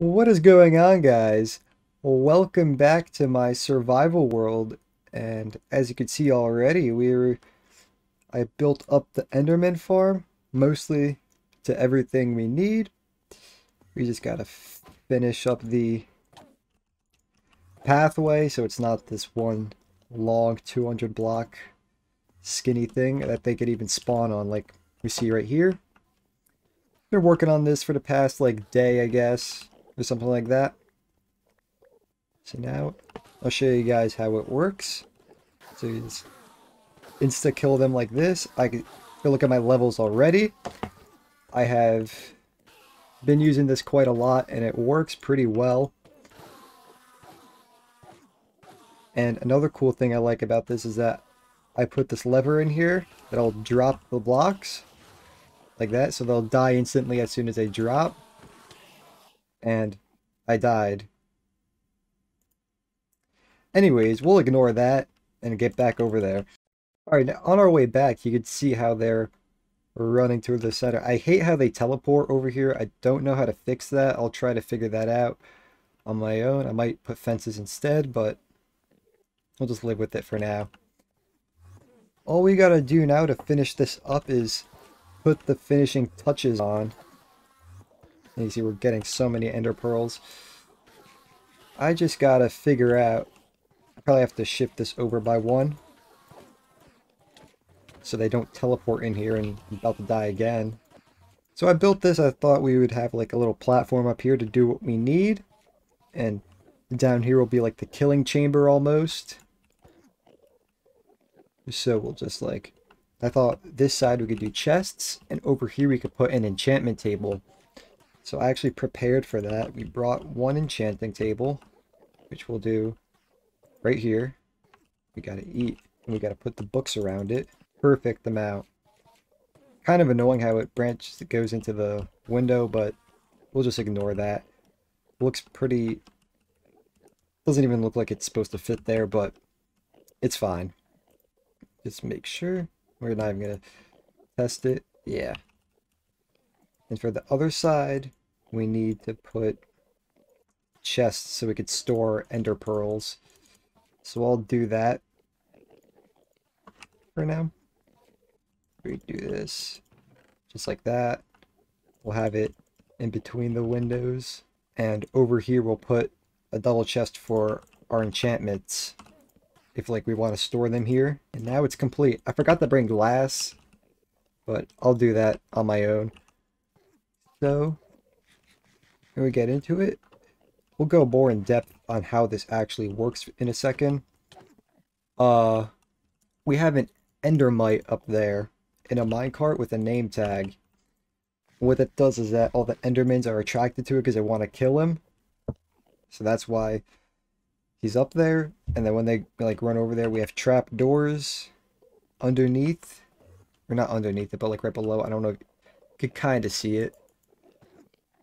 What is going on, guys? Welcome back to my survival world. And as you can see already, we're I built up the Enderman farm mostly to everything we need. We just gotta finish up the pathway so it's not this one long 200 block skinny thing that they could even spawn on like we see right here. Been working on this for the past like day, I guess, or something like that. So now I'll show you guys how it works. So you just insta kill them like this. I can look at my levels already. I have been using this quite a lot and it works pretty well. And another cool thing I like about this is that I put this lever in here that'll drop the blocks like that. So they'll die instantly as soon as they drop. And I died. Anyways, we'll ignore that and get back over there. Alright, on our way back, you can see how they're running through the center. I hate how they teleport over here. I don't know how to fix that. I'll try to figure that out on my own. I might put fences instead, but we'll just live with it for now. All we gotta do now to finish this up is put the finishing touches on. And you see we're getting so many ender pearls. I just gotta figure out... I probably have to shift this over by one. So they don't teleport in here and I'm about to die again. So I built this, I thought we would have like a little platform up here to do what we need. And down here will be like the killing chamber almost. So we'll just like I thought this side we could do chests, and over here we could put an enchantment table. So I actually prepared for that. We brought one enchanting table, which we'll do right here. We gotta eat, and we gotta put the books around it. Perfect amount. Kind of annoying how it branches, it goes into the window, but we'll just ignore that. Looks pretty... Doesn't even look like it's supposed to fit there, but it's fine. Just make sure. We're not even to test it. Yeah. And for the other side, we need to put chests so we could store ender pearls. So I'll do that for now. We do this just like that. We'll have it in between the windows. And over here we'll put a double chest for our enchantments if like we want to store them here. And now it's complete. I forgot to bring glass, but I'll do that on my own. So, when we get into it, we'll go more in depth on how this actually works in a second. Uh, we have an endermite up there in a minecart with a name tag. What it does is that all the endermans are attracted to it because they want to kill him. So that's why he's up there and then when they like run over there we have trap doors underneath or not underneath it but like right below i don't know you could kind of see it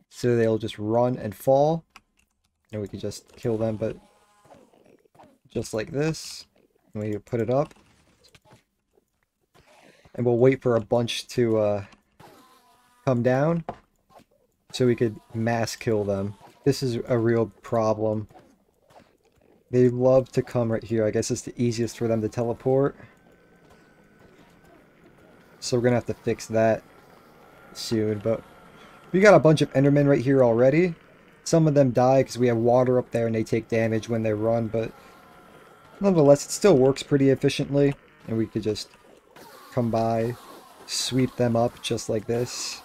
so they'll just run and fall and we could just kill them but just like this and we put it up and we'll wait for a bunch to uh, come down so we could mass kill them this is a real problem they love to come right here. I guess it's the easiest for them to teleport. So we're going to have to fix that soon. But we got a bunch of Endermen right here already. Some of them die because we have water up there and they take damage when they run. But nonetheless, it still works pretty efficiently. And we could just come by, sweep them up just like this.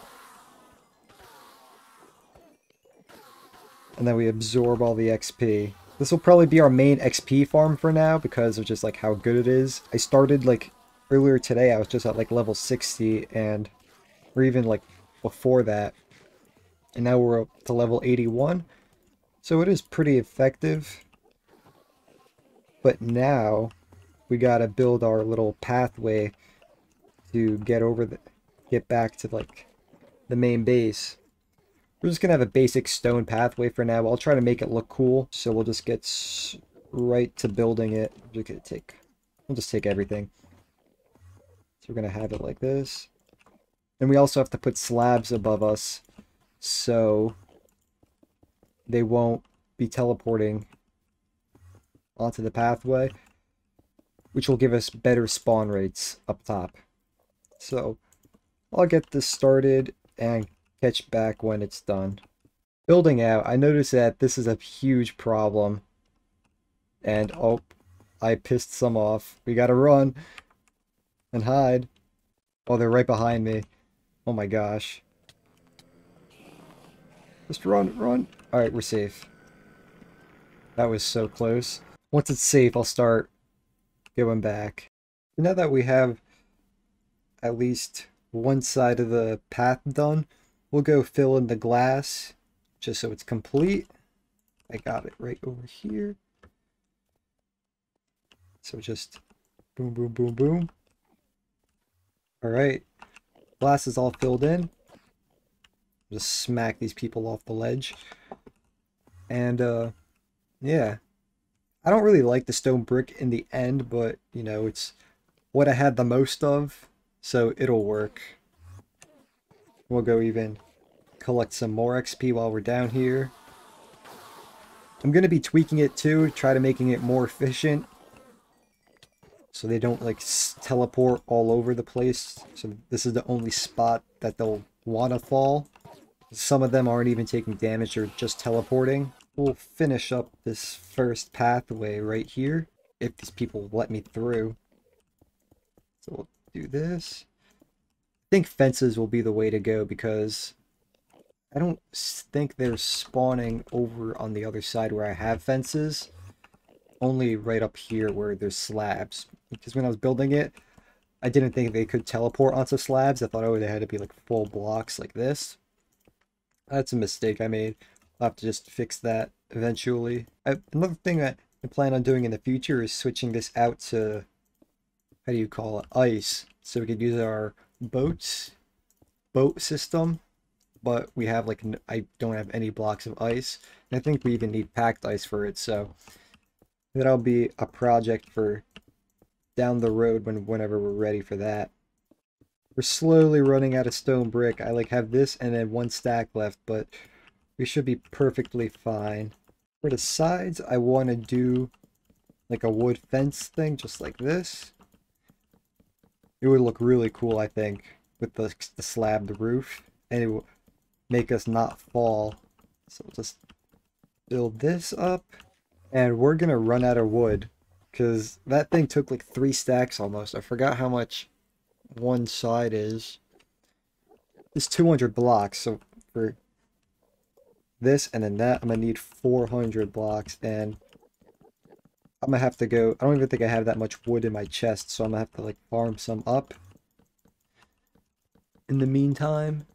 And then we absorb all the XP. This will probably be our main XP farm for now because of just like how good it is. I started like earlier today, I was just at like level 60 and or even like before that. And now we're up to level 81. So it is pretty effective. But now we gotta build our little pathway to get over the get back to like the main base. We're just going to have a basic stone pathway for now. I'll try to make it look cool. So we'll just get right to building it. We're going to take, we'll just take everything. So we're going to have it like this. And we also have to put slabs above us. So they won't be teleporting onto the pathway, which will give us better spawn rates up top. So I'll get this started and catch back when it's done. Building out, I noticed that this is a huge problem. And oh, I pissed some off. We gotta run and hide. Oh, they're right behind me. Oh my gosh. Just run, run. Alright, we're safe. That was so close. Once it's safe, I'll start going back. Now that we have at least one side of the path done, we'll go fill in the glass just so it's complete. I got it right over here. So just boom, boom, boom, boom. All right, glass is all filled in. Just smack these people off the ledge. And uh, yeah, I don't really like the stone brick in the end, but you know, it's what I had the most of, so it'll work. We'll go even collect some more XP while we're down here. I'm going to be tweaking it too, try to making it more efficient. So they don't like teleport all over the place. So this is the only spot that they'll want to fall. Some of them aren't even taking damage, they're just teleporting. We'll finish up this first pathway right here, if these people let me through. So we'll do this. I think fences will be the way to go because I don't think they're spawning over on the other side where I have fences. Only right up here where there's slabs. Because when I was building it, I didn't think they could teleport onto slabs. I thought, oh, they had to be like full blocks like this. That's a mistake I made. I'll have to just fix that eventually. I, another thing that I plan on doing in the future is switching this out to, how do you call it, ice. So we could use our boats, boat system but we have like I don't have any blocks of ice and I think we even need packed ice for it so that'll be a project for down the road when whenever we're ready for that we're slowly running out of stone brick I like have this and then one stack left but we should be perfectly fine for the sides I want to do like a wood fence thing just like this it would look really cool I think with the, the slab the roof and it will make us not fall. So we'll just build this up. And we're going to run out of wood. Because that thing took like three stacks almost. I forgot how much one side is. It's 200 blocks. So for this and then that, I'm going to need 400 blocks. And I'm going to have to go... I don't even think I have that much wood in my chest. So I'm going to have to like farm some up. In the meantime,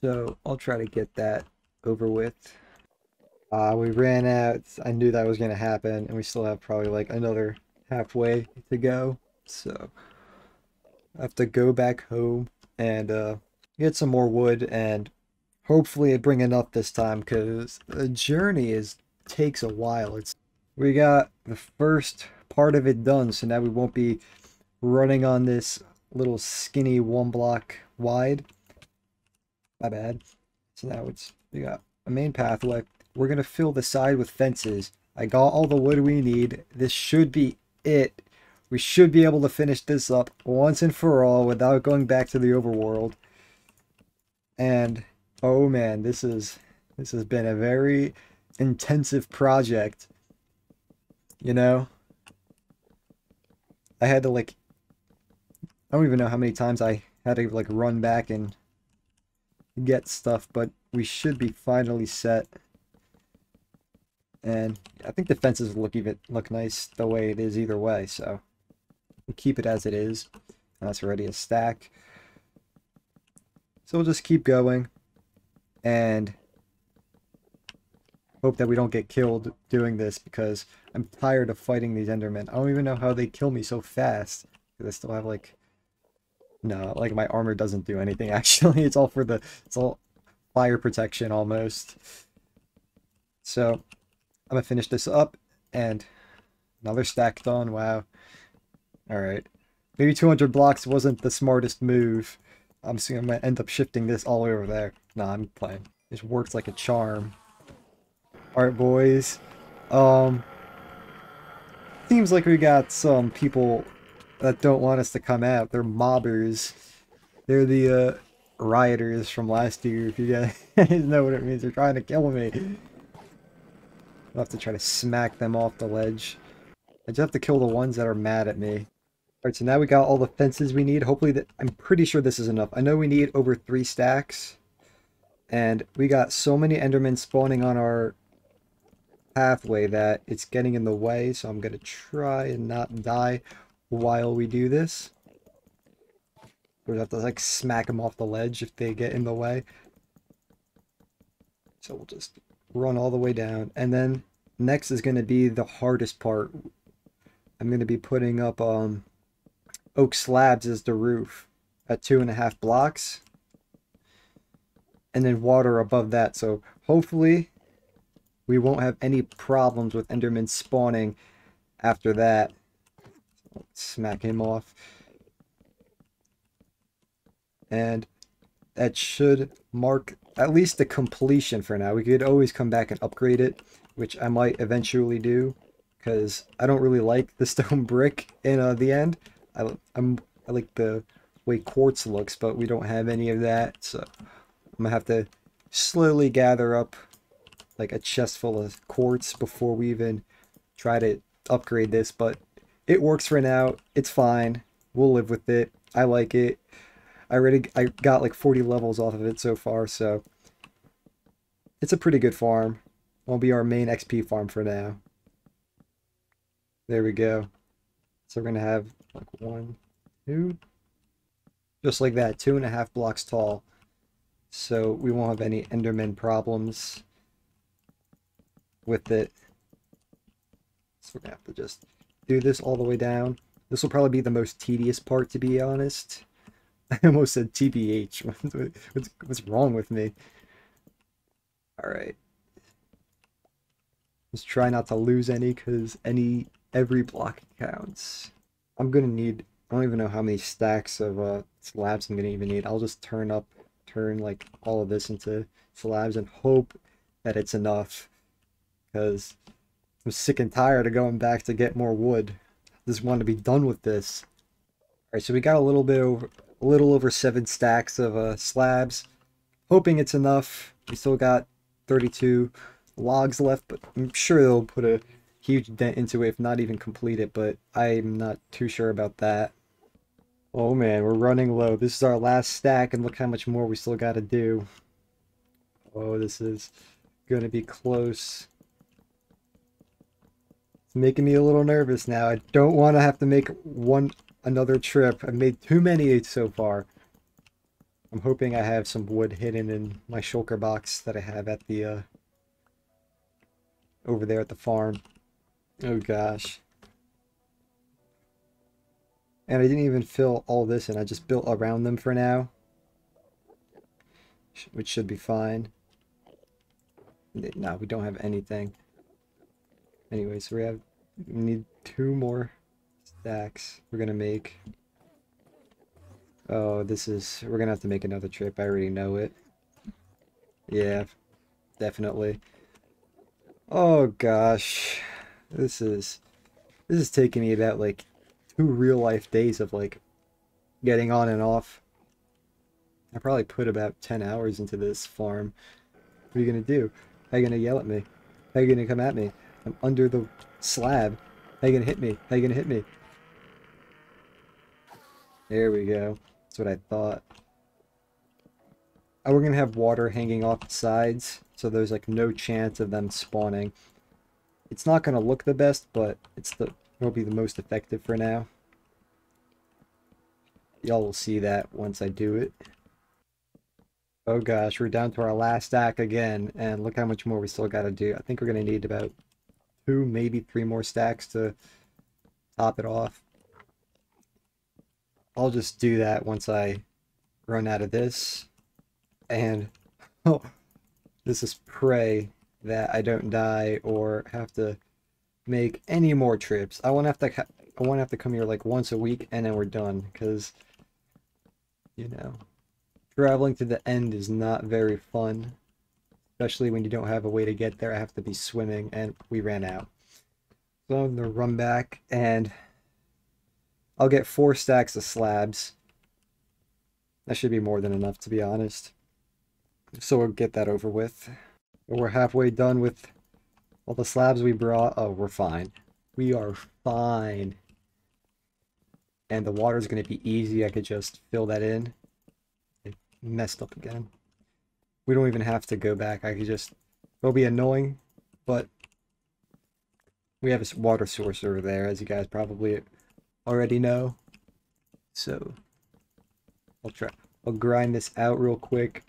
so I'll try to get that over with. Uh, we ran out. I knew that was going to happen, and we still have probably like another halfway to go. So I have to go back home and uh, get some more wood and hopefully bring enough this time because the journey is takes a while. It's we got the first part of it done, so now we won't be running on this little skinny one block wide my bad. So now it's, we got a main pathway. We're going to fill the side with fences. I got all the wood we need. This should be it. We should be able to finish this up once and for all without going back to the overworld. And, oh man, this is, this has been a very intensive project. You know? I had to like, I don't even know how many times I had to like run back and get stuff, but we should be finally set. And I think the fences look even look nice the way it is either way, so keep it as it is. That's already a stack. So we'll just keep going and hope that we don't get killed doing this because I'm tired of fighting these Endermen. I don't even know how they kill me so fast because I still have like no, like my armor doesn't do anything actually. It's all for the it's all fire protection almost. So I'm gonna finish this up and another stack done. Wow. Alright. Maybe 200 blocks wasn't the smartest move. I'm I'm gonna end up shifting this all the way over there. Nah, I'm playing. This works like a charm. Alright, boys. Um, seems like we got some people that don't want us to come out. They're mobbers. They're the uh, rioters from last year, if you guys know what it means. They're trying to kill me. I'll have to try to smack them off the ledge. I just have to kill the ones that are mad at me. Alright, so now we got all the fences we need. Hopefully, that I'm pretty sure this is enough. I know we need over three stacks. And we got so many Endermen spawning on our pathway that it's getting in the way. So I'm going to try and not die while we do this. We're gonna have to like smack them off the ledge if they get in the way. So we'll just run all the way down. And then next is going to be the hardest part. I'm going to be putting up um, oak slabs as the roof at two and a half blocks. And then water above that. So hopefully we won't have any problems with Enderman spawning after that. Smack him off. And that should mark at least the completion for now. We could always come back and upgrade it, which I might eventually do, because I don't really like the stone brick in uh, the end. I, I'm, I like the way quartz looks, but we don't have any of that, so I'm gonna have to slowly gather up like a chest full of quartz before we even try to upgrade this, but it works for now. It's fine. We'll live with it. I like it. I already I got like 40 levels off of it so far, so it's a pretty good farm. Won't be our main XP farm for now. There we go. So we're gonna have like one, two, just like that, two and a half blocks tall. So we won't have any Enderman problems with it. So we're gonna have to just do this all the way down. This will probably be the most tedious part, to be honest. I almost said TBH. what's, what's wrong with me? Alright. Let's try not to lose any, because any every block counts. I'm gonna need, I don't even know how many stacks of uh, slabs I'm gonna even need. I'll just turn up, turn like all of this into slabs and hope that it's enough. Because I'm sick and tired of going back to get more wood. Just want to be done with this. Alright, so we got a little bit over, a little over seven stacks of uh, slabs. Hoping it's enough. We still got 32 logs left, but I'm sure they'll put a huge dent into it, if not even complete it, but I'm not too sure about that. Oh man, we're running low. This is our last stack, and look how much more we still got to do. Oh, this is to be close. It's making me a little nervous now. I don't want to have to make one another trip. I've made too many so far. I'm hoping I have some wood hidden in my shulker box that I have at the, uh, over there at the farm. Oh gosh. And I didn't even fill all this in. I just built around them for now. Which should be fine. No, we don't have anything. Anyway, so we have we need two more stacks we're gonna make. Oh, this is we're gonna have to make another trip. I already know it. Yeah, definitely. Oh gosh, this is this is taking me about like two real life days of like getting on and off. I probably put about 10 hours into this farm. What are you gonna do? How are you gonna yell at me? How are you gonna come at me? I'm under the slab. How you gonna hit me? How you gonna hit me? There we go. That's what I thought. Oh, we're gonna have water hanging off the sides, so there's like no chance of them spawning. It's not gonna look the best, but it's the it'll be the most effective for now. Y'all will see that once I do it. Oh gosh, we're down to our last stack again, and look how much more we still gotta do. I think we're gonna need about two, maybe three more stacks to top it off. I'll just do that once I run out of this. And oh, this is pray that I don't die or have to make any more trips. I won't have to I won't have to come here like once a week and then we're done because you know traveling to the end is not very fun. especially when you don't have a way to get there. I have to be swimming, and we ran out. So I'm gonna run back, and I'll get four stacks of slabs. That should be more than enough, to be honest. So we'll get that over with. We're halfway done with all the slabs we brought. Oh, we're fine. We are fine. And the water's going to be easy. I could just fill that in. It messed up again. We don't even have to go back. I could just... It'll be annoying, but... We have a water source over there, as you guys probably already know. So... I'll try... I'll grind this out real quick.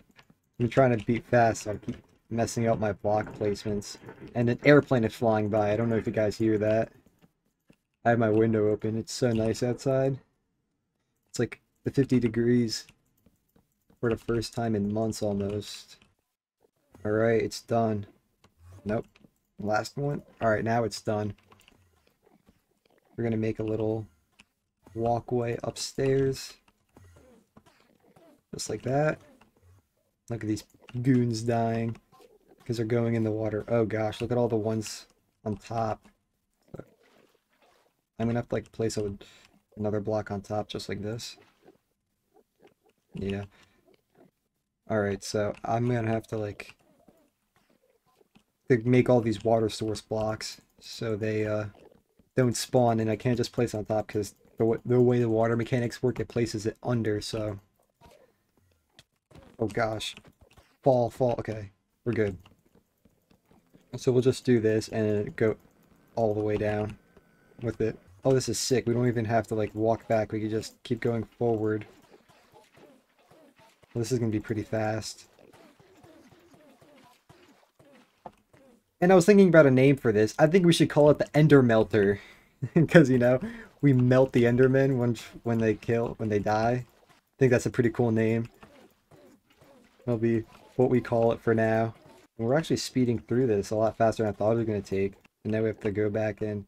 I'm trying to beat fast, so I keep messing up my block placements. And an airplane is flying by. I don't know if you guys hear that. I have my window open. It's so nice outside. It's like the 50 degrees for the first time in months almost. Alright, it's done. Nope. Last one. Alright, now it's done. We're going to make a little walkway upstairs. Just like that. Look at these goons dying because they're going in the water. Oh gosh, look at all the ones on top. I'm gonna have to like place a, another block on top just like this. Yeah. Alright, so I'm gonna have to like to make all these water source blocks so they uh, don't spawn and I can't just place on top because the, the way the water mechanics work it places it under so oh gosh fall fall okay we're good so we'll just do this and go all the way down with it. Oh, this is sick. We don't even have to, like, walk back. We can just keep going forward. Well, this is going to be pretty fast. And I was thinking about a name for this. I think we should call it the Ender Melter. Because, you know, we melt the Endermen when, when they kill, when they die. I think that's a pretty cool name. That'll be what we call it for now. We're actually speeding through this a lot faster than I thought it was going to take. And now we have to go back and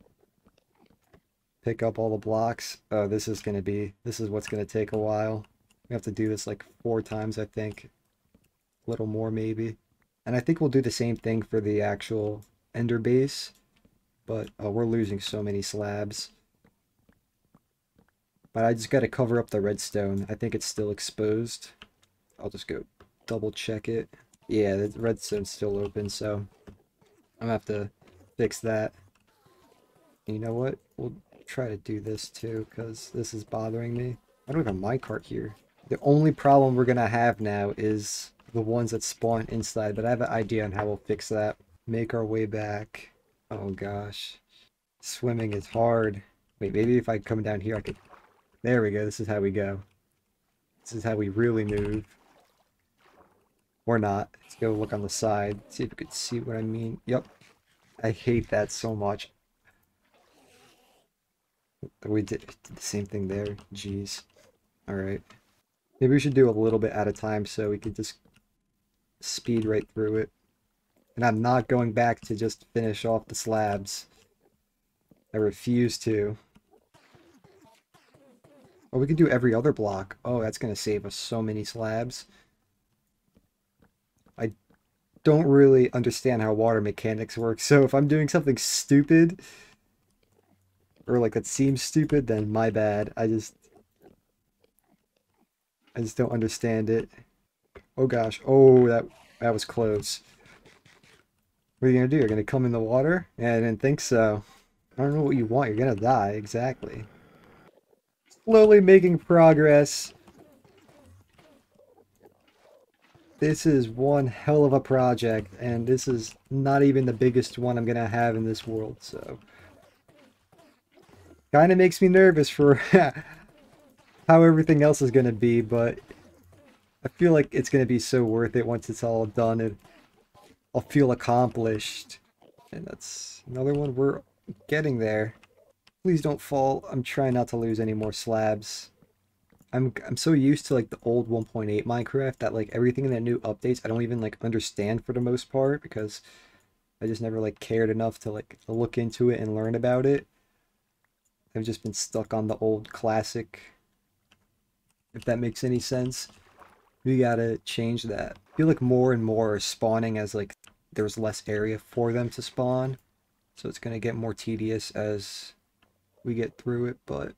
pick up all the blocks. Oh, this is going to be, this is what's going to take a while. We have to do this like four times, I think. A little more, maybe. And I think we'll do the same thing for the actual ender base. But oh, we're losing so many slabs. But I just got to cover up the redstone. I think it's still exposed. I'll just go double check it. Yeah, the redstone's still open, so I'm gonna have to fix that. You know what? We'll try to do this too, because this is bothering me. I don't have a minecart here. The only problem we're gonna have now is the ones that spawn inside, but I have an idea on how we'll fix that. Make our way back. Oh gosh. Swimming is hard. Wait, maybe if I come down here I could... There we go, this is how we go. This is how we really move. Or not. Let's go look on the side. See if you could see what I mean. Yep. I hate that so much. We did, did the same thing there. Jeez. Alright. Maybe we should do a little bit at a time so we could just speed right through it. And I'm not going back to just finish off the slabs. I refuse to. Oh, we could do every other block. Oh, that's going to save us so many slabs don't really understand how water mechanics work. So if I'm doing something stupid, or like that seems stupid, then my bad. I just, I just don't understand it. Oh gosh, oh that that was close. What are you gonna do? You're gonna come in the water? Yeah, I didn't think so. I don't know what you want. You're gonna die, exactly. Slowly making progress. This is one hell of a project, and this is not even the biggest one I'm going to have in this world, so... Kind of makes me nervous for how everything else is going to be, but I feel like it's going to be so worth it once it's all done, and I'll feel accomplished. And that's another one. We're getting there. Please don't fall. I'm trying not to lose any more slabs. I'm I'm so used to like the old 1.8 Minecraft that like everything in the new updates I don't even like understand for the most part because I just never like cared enough to like look into it and learn about it. I've just been stuck on the old classic if that makes any sense. We gotta change that. I feel like more and more are spawning as like there's less area for them to spawn. So it's gonna get more tedious as we get through it, but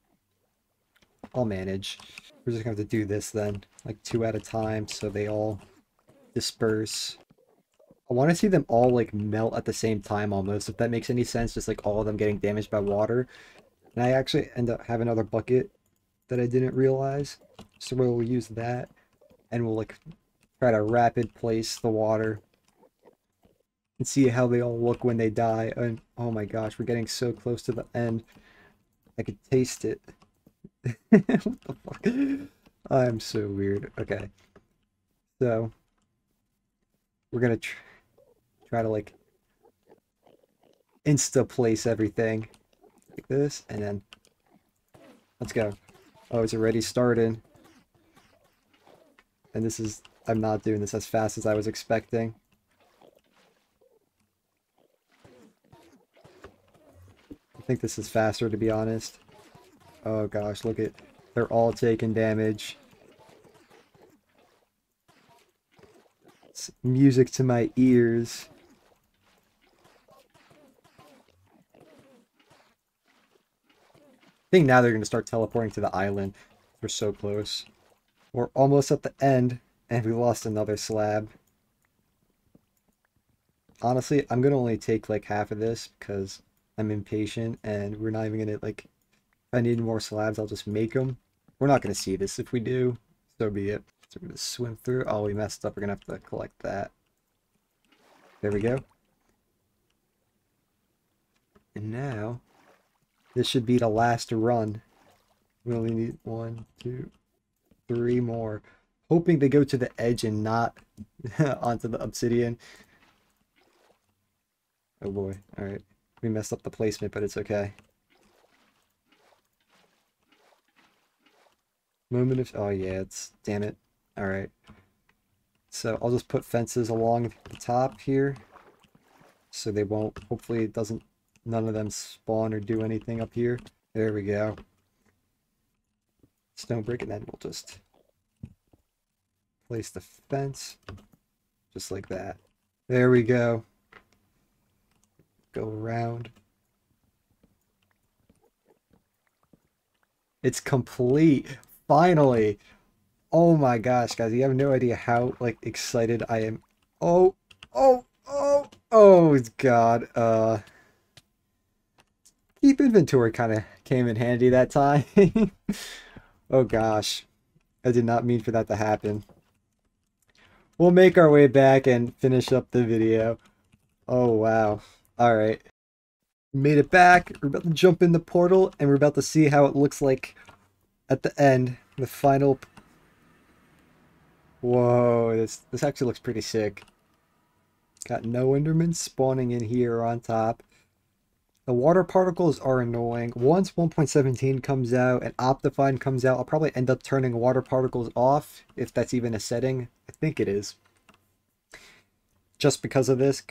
I'll manage. We're just gonna have to do this then, like two at a time so they all disperse. I want to see them all like melt at the same time almost, if that makes any sense, just like all of them getting damaged by water. And I actually end up having another bucket that I didn't realize. So we'll use that and we'll like try to rapid place the water and see how they all look when they die. And oh my gosh, we're getting so close to the end. I could taste it. what the fuck? I'm so weird. Okay. So we're gonna tr try to like insta place everything like this and then let's go. Oh, it's already started. And this is, I'm not doing this as fast as I was expecting. I think this is faster to be honest. Oh gosh, look at, they're all taking damage. It's music to my ears. I think now they're going to start teleporting to the island. We're so close. We're almost at the end, and we lost another slab. Honestly, I'm going to only take like half of this because I'm impatient, and we're not even going to like... If I need more slabs, I'll just make them. We're not going to see this. If we do, so be it. So we're going to swim through. Oh, we messed up. We're going to have to collect that. There we go. And now, this should be the last run. We only need one, two, three more. Hoping they go to the edge and not onto the obsidian. Oh boy. Alright. We messed up the placement, but it's okay. Moment of... Oh yeah, it's... Damn it. Alright. So I'll just put fences along the top here. So they won't... Hopefully it doesn't none of them spawn or do anything up here. There we go. Stone brick, and then we'll just place the fence just like that. There we go. Go around. It's complete. Finally. Oh my gosh, guys. You have no idea how like excited I am. Oh, oh, oh, oh god. Uh keep inventory kind of came in handy that time. oh gosh. I did not mean for that to happen. We'll make our way back and finish up the video. Oh wow. Alright. Made it back. We're about to jump in the portal and we're about to see how it looks like at the end. The final... Whoa, this, this actually looks pretty sick. Got no Endermen spawning in here on top. The water particles are annoying. Once 1.17 comes out and Optifine comes out, I'll probably end up turning water particles off, if that's even a setting. I think it is. Just because of this,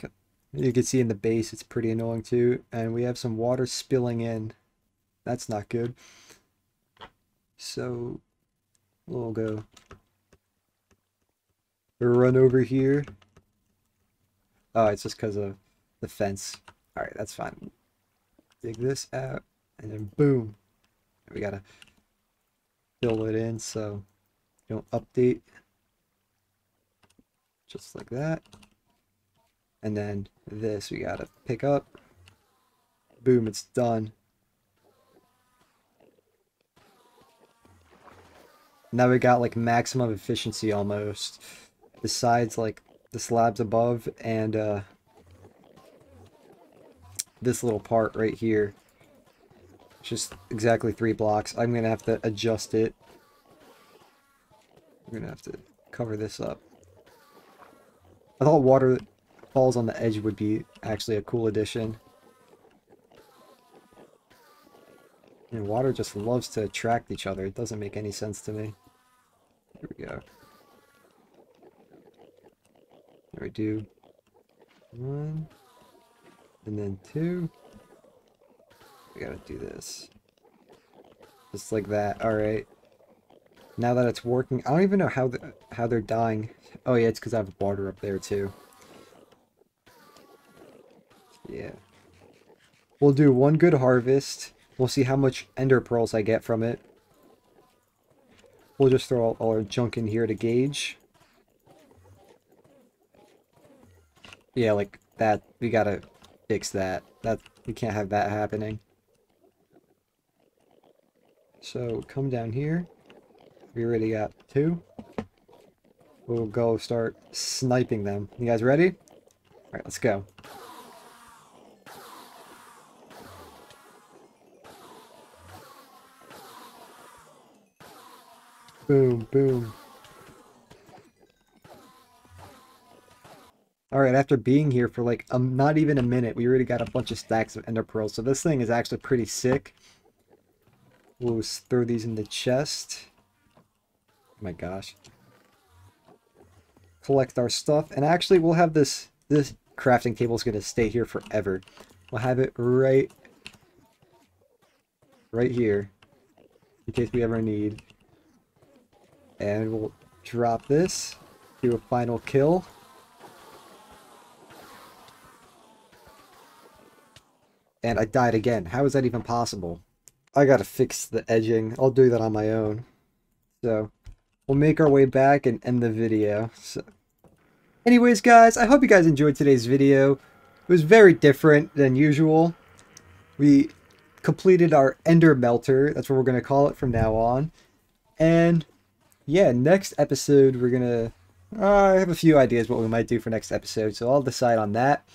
you can see in the base it's pretty annoying too. And we have some water spilling in. That's not good. So, we'll go run over here. Oh, it's just because of the fence. Alright, that's fine dig this out, and then boom. We gotta fill it in so don't update. Just like that. And then this we gotta pick up. Boom, it's done. Now we got like maximum efficiency almost. Besides like the slabs above and uh this little part right here. Just exactly three blocks. I'm to have to adjust it. I'm to have to cover this up. I thought water falls on the edge would be actually a cool addition. And water just loves to attract each other. It doesn't make any sense to me. Here we go. There we do. One. And then two. We gotta do this. Just like that. Alright. Now that it's working, I don't even know how the, how they're dying. Oh yeah, it's because I have water up there too. Yeah. We'll do one good harvest. We'll see how much ender pearls I get from it. We'll just throw all our junk in here to gauge. Yeah, like that. We gotta fix that. That we can't have that happening. So come down here. We already got two. We'll go start sniping them. You guys ready? Alright, let's go. Boom, boom. Alright, after being here for like not even a minute, we already got a bunch of stacks of ender pearls. So this thing is actually pretty sick. We'll throw these in the chest. Oh my gosh. Collect our stuff. And actually, we'll have this, this crafting table is going to stay here forever. We'll have it right, right here. In case we ever need. And we'll drop this. Do a final kill. And I died again. How is that even possible? I gotta fix the edging. I'll do that on my own. So, we'll make our way back and end the video. So, anyways, guys, I hope you guys enjoyed today's video. It was very different than usual. We completed our Ender Melter. That's what we're going to call it from now on. And yeah, next episode we're gonna. Uh, I have a few ideas what we might do for next episode, so I'll decide on that.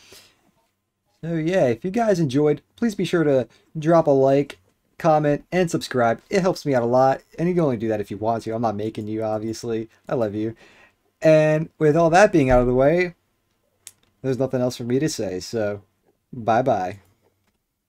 So yeah, if you guys enjoyed, please be sure to drop a like, comment, and subscribe. It helps me out a lot, and you can only do that if you want to. I'm not making you, obviously. I love you. And with all that being out of the way, there's nothing else for me to say, so bye-bye.